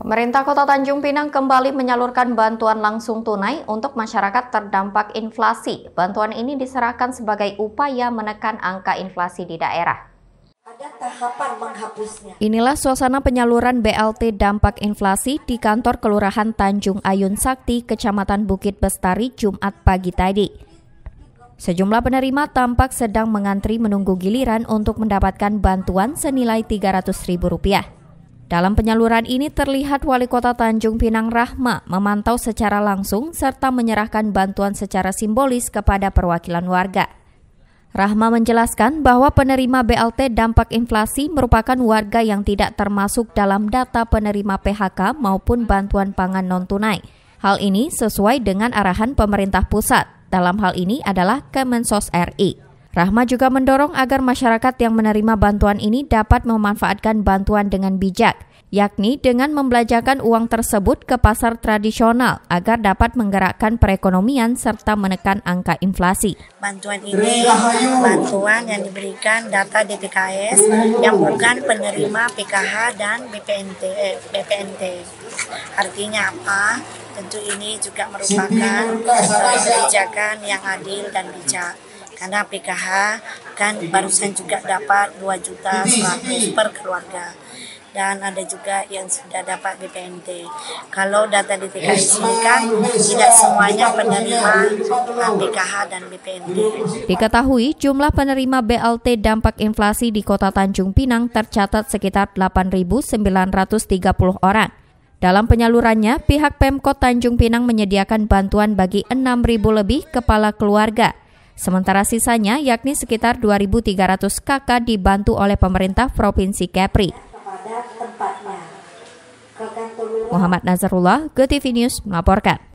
Pemerintah Kota Tanjung Pinang kembali menyalurkan bantuan langsung tunai untuk masyarakat terdampak inflasi. Bantuan ini diserahkan sebagai upaya menekan angka inflasi di daerah. Ada tahapan menghapusnya. Inilah suasana penyaluran BLT dampak inflasi di kantor Kelurahan Tanjung Ayun Sakti, Kecamatan Bukit Bestari, Jumat pagi tadi. Sejumlah penerima tampak sedang mengantri menunggu giliran untuk mendapatkan bantuan senilai Rp300.000. Dalam penyaluran ini terlihat Wali Kota Tanjung Pinang Rahma memantau secara langsung serta menyerahkan bantuan secara simbolis kepada perwakilan warga. Rahma menjelaskan bahwa penerima BLT dampak inflasi merupakan warga yang tidak termasuk dalam data penerima PHK maupun bantuan pangan non-tunai. Hal ini sesuai dengan arahan pemerintah pusat. Dalam hal ini adalah Kemensos RI. Rahma juga mendorong agar masyarakat yang menerima bantuan ini dapat memanfaatkan bantuan dengan bijak, yakni dengan membelanjakan uang tersebut ke pasar tradisional agar dapat menggerakkan perekonomian serta menekan angka inflasi. Bantuan ini bantuan yang diberikan data DPKS yang bukan penerima PKH dan BPNT. Eh, BPNT. Artinya apa? Tentu ini juga merupakan kebijakan yang adil dan bijak karena PKH kan barusan juga dapat 2 juta 100 per keluarga dan ada juga yang sudah dapat BPNT. Kalau data di TKS ini kan tidak semuanya penerima PKH dan BPNT. Diketahui jumlah penerima BLT dampak inflasi di Kota Tanjung Pinang tercatat sekitar 8.930 orang. Dalam penyalurannya, pihak Pemkot Tanjung Pinang menyediakan bantuan bagi 6.000 lebih kepala keluarga Sementara sisanya yakni sekitar 2.300 kakak dibantu oleh pemerintah Provinsi Kepri. Muhammad Nazarullah, GTV News melaporkan.